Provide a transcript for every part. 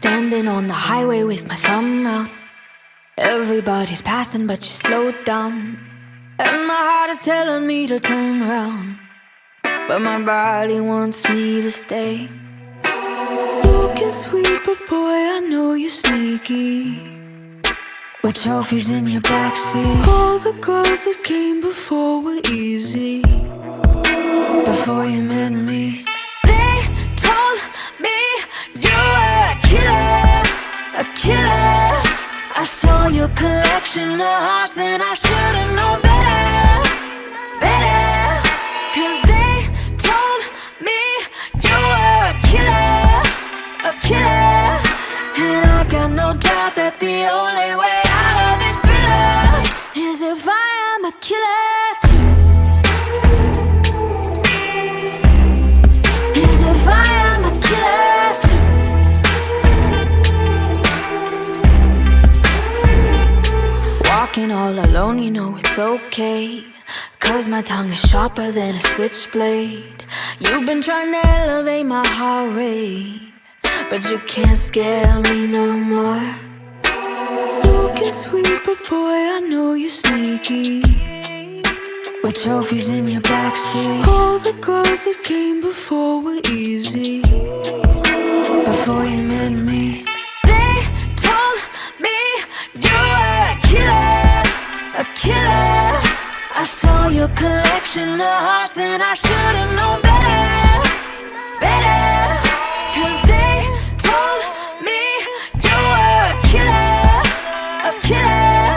Standing on the highway with my thumb out. Everybody's passing, but you slowed down. And my heart is telling me to turn around. But my body wants me to stay. Looking sweet, but boy, I know you're sneaky. With trophies in your backseat. All the girls that came before were easy. Before you met me, killer. I saw your collection of hearts and I should've known better, better. Cause they told me you were a killer, a killer. And I got no doubt that the only way out of this thriller is if I am a killer. All alone, you know it's okay. Cause my tongue is sharper than a switchblade. You've been trying to elevate my heart rate. But you can't scare me no more. Looking sweet, but boy, I know you're sneaky. With trophies in your backseat. All the girls that came before were easy. Before you met me, a killer. I saw your collection of hearts and I should've known better, better. Cause they told me you were a killer, a killer.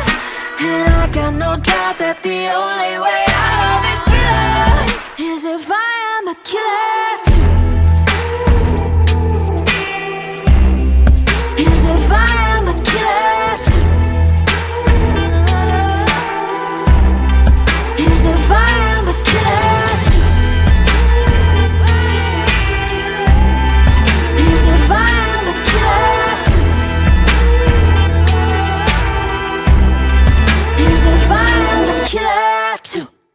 And I got no doubt that the only way out of this thriller is if I am a killer.